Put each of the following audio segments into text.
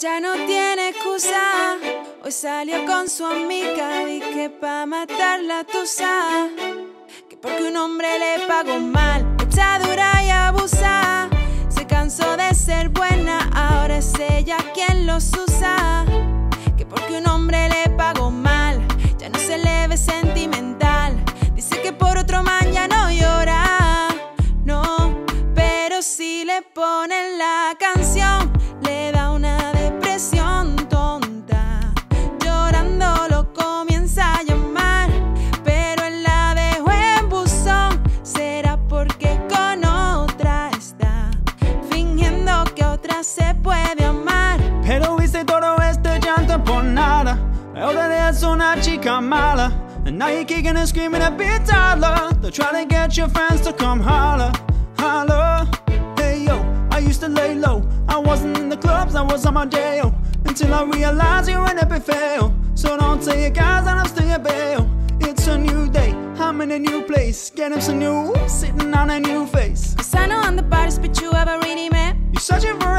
Ya no tiene excusa. Hoy salió con su amiga y que pa' matarla tú sabes que porque un hombre le pagó mal, echa dura y abusa. Se cansó de ser buena, ahora es ella quien los usa. Pero hice todo este llanto por nada. Ahora eres una chica mala. And now you're kicking and screaming a bit taller. They're trying to get your friends to come holler. Holler. Hey yo, I used to lay low. I wasn't in the clubs, I was on my day. oh. Until I realized you're an epic fail. So don't say it, guys, and I'm still a bail. It's a new day, I'm in a new place. Getting some new, sitting on a new face. Cause I know I'm the baddest bitch you ever really met. You're searching for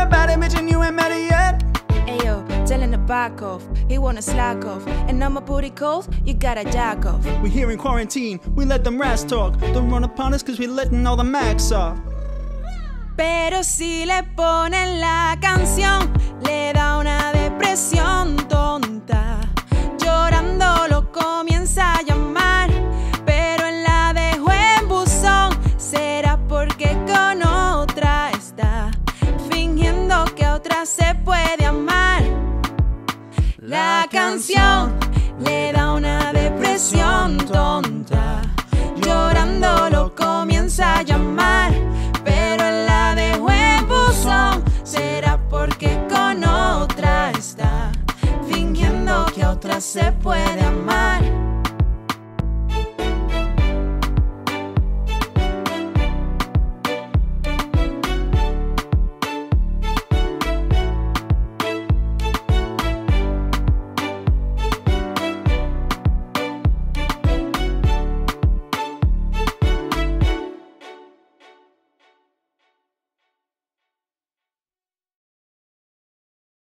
tell back off. He wanna slack off. And I'm a booty calls, you gotta jack off. We here in quarantine, we let them rats talk. Don't run upon us cause we letting all the max off. Pero si le ponen la canción, le La canción le da